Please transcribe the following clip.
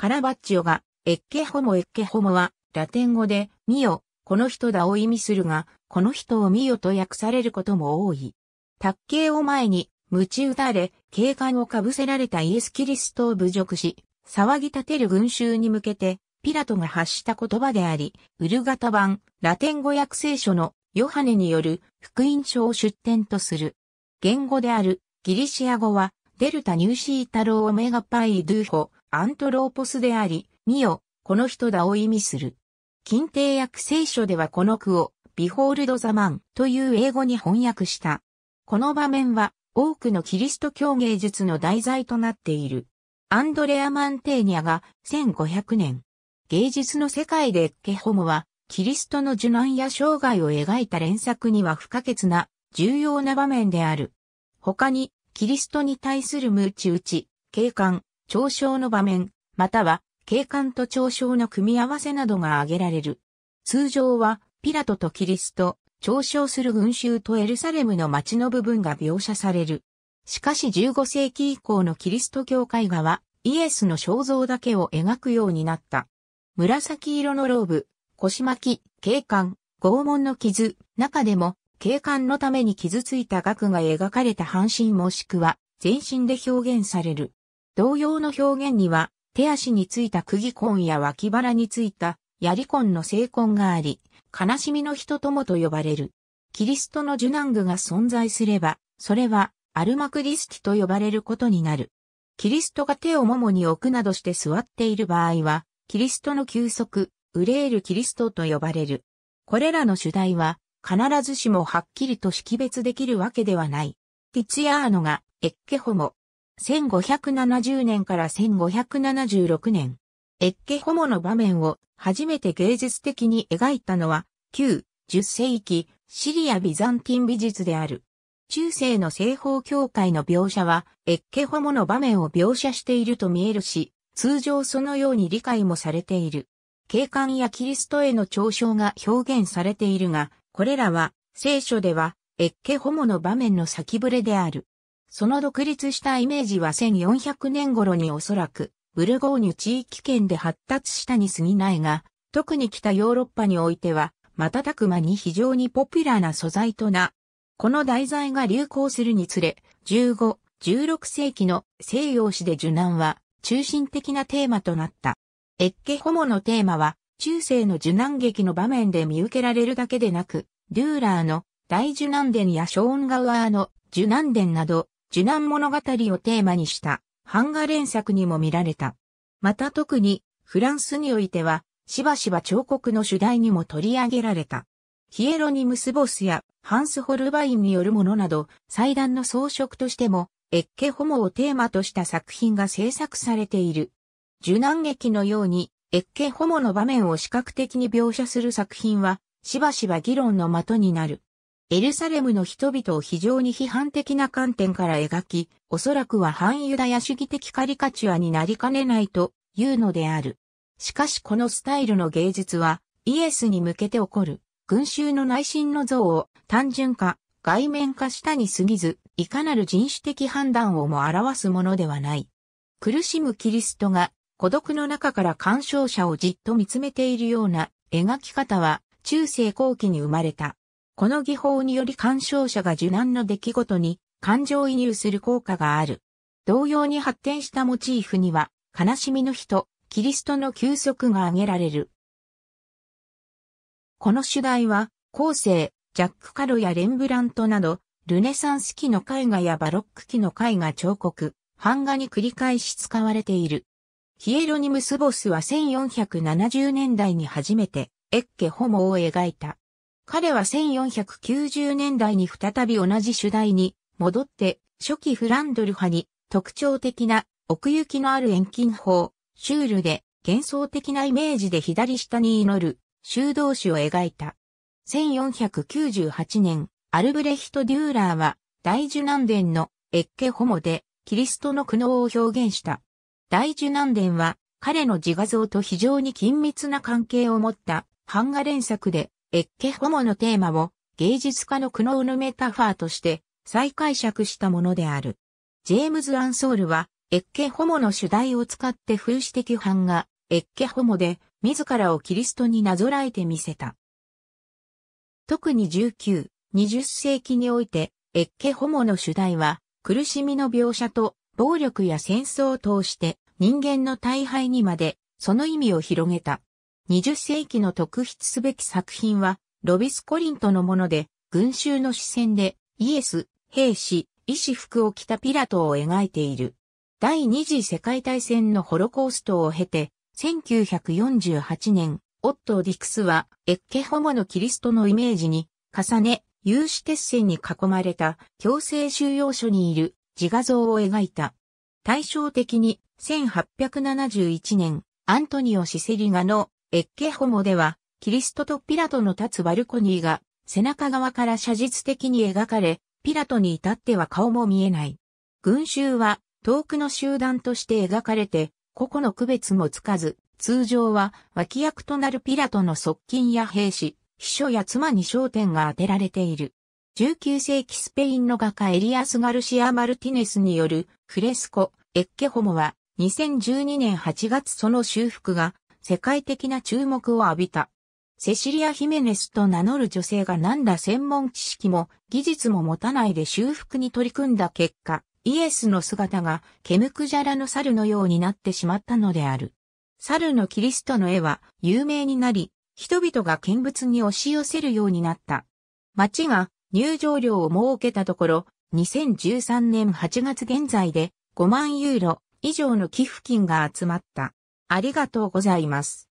カラヴァッジオ画、エッケホモエッケホモは、ラテン語で、見よ、この人だを意味するが、この人を見よと訳されることも多い。磔刑を前に、鞭打たれ、荊冠をかぶせられたイエス・キリストを侮辱し、騒ぎ立てる群衆に向けて、ピラトが発した言葉であり、ウルガタ版、ラテン語訳聖書のヨハネによる福音書を出典とする。原語であるギリシア語は、デルタニューシータローオメガパイドゥーホ、アントローポスであり、見よ、この人だを意味する。近帝訳聖書ではこの句を、ビホールドザマンという英語に翻訳した。この場面は、多くのキリスト教芸術の題材となっている。アンドレア・マンテーニャが1500年。芸術の世界でエッケホモは、キリストの受難や生涯を描いた連作には不可欠な重要な場面である。他に、キリストに対する無知打ち、警官、嘲笑の場面、または、警官と嘲笑の組み合わせなどが挙げられる。通常は、ピラトとキリスト、嘲笑する群衆とエルサレムの街の部分が描写される。しかし15世紀以降のキリスト教会画はイエスの肖像だけを描くようになった。紫色のローブ、腰巻き、警官、拷問の傷、中でも警官のために傷ついた額が描かれた半身もしくは全身で表現される。同様の表現には手足についた釘痕や脇腹についた槍痕の聖痕があり、悲しみの人ともと呼ばれる。キリストの受難具が存在すれば、それはアルマクリスティと呼ばれることになる。キリストが手をももに置くなどして座っている場合は、キリストの休息、ウレールキリストと呼ばれる。これらの主題は、必ずしもはっきりと識別できるわけではない。ティツヤーノが、エッケホモ。1570年から1576年。エッケホモの場面を初めて芸術的に描いたのは、旧、10世紀、シリア・ビザンティン美術である。中世の西方教会の描写は、エッケホモの場面を描写していると見えるし、通常そのように理解もされている。警官やキリストへの嘲笑が表現されているが、これらは、聖書では、エッケホモの場面の先触れである。その独立したイメージは1400年頃におそらく、ブルゴーニュ地域圏で発達したに過ぎないが、特に北ヨーロッパにおいては、瞬く間に非常にポピュラーな素材とな。この題材が流行するにつれ、15、16世紀の西洋史で受難は中心的なテーマとなった。エッケホモのテーマは、中世の受難劇の場面で見受けられるだけでなく、デューラーの大受難伝やショーンガウアーの受難伝など、受難物語をテーマにした版画連作にも見られた。また特にフランスにおいてはしばしば彫刻の主題にも取り上げられた。ヒエロニムスボスやハンス・ホルバインによるものなど祭壇の装飾としてもエッケホモをテーマとした作品が制作されている。受難劇のようにエッケホモの場面を視覚的に描写する作品はしばしば議論の的になる。エルサレムの人々を非常に批判的な観点から描き、おそらくは反ユダヤ主義的カリカチュアになりかねないというのである。しかしこのスタイルの芸術は、イエスに向けて起こる、群衆の内心の像を単純化、外面化したに過ぎず、いかなる人種的判断をも表すものではない。苦しむキリストが孤独の中から干渉者をじっと見つめているような描き方は中世後期に生まれた。この技法により干渉者が受難の出来事に感情移入する効果がある。同様に発展したモチーフには、悲しみの人、キリストの休息が挙げられる。この主題は、後世、ジャック・カロやレンブラントなど、ルネサンス期の絵画やバロック期の絵画彫刻、版画に繰り返し使われている。ヒエロニムス・ボスは1470年代に初めて、エッケ・ホモを描いた。彼は1490年代に再び同じ主題に戻って初期フランドル派に特徴的な奥行きのある遠近法、シュールで幻想的なイメージで左下に祈る修道士を描いた。1498年、アルブレヒト・デューラーは大受難伝のエッケホモでキリストの苦悩を表現した。大受難伝は彼の自画像と非常に緊密な関係を持った版画連作でエッケホモのテーマを芸術家の苦悩のメタファーとして再解釈したものである。ジェームズ・アンソールはエッケホモの主題を使って風刺的版がエッケホモで自らをキリストになぞらえてみせた。特に19、20世紀において、エッケホモの主題は、苦しみの描写と暴力や戦争を通して人間の大敗にまでその意味を広げた。20世紀の特筆すべき作品は、ロビス・コリントのもので、群衆の視線でイエス、兵士、医師服を着たピラトを描いている。第二次世界大戦のホロコーストを経て、1948年、オットー・ディクスは、エッケホモのキリストのイメージに、重ね、有刺鉄線に囲まれた強制収容所にいる自画像を描いた。対照的に、1871年、アントニオ・シセリガのエッケホモでは、キリストとピラトの立つバルコニーが背中側から写実的に描かれ、ピラトに至っては顔も見えない。群衆は遠くの集団として描かれて、個々の区別もつかず、通常は脇役となるピラトの側近や兵士、秘書や妻に焦点が当てられている。19世紀スペインの画家エリアス・ガルシア・マルティネスによるフレスコ、エッケホモは2012年8月その修復が世界的な注目を浴びた。セシリア・ヒメネスと名乗る女性が何ら専門知識も技術も持たないで修復に取り組んだ結果、イエスの姿がケムクジャラの猿のようになってしまったのである。猿のキリストの絵は有名になり、人々が見物に押し寄せるようになった。町が入場料を設けたところ、2013年8月現在で5万ユーロ以上の寄付金が集まった。ありがとうございます。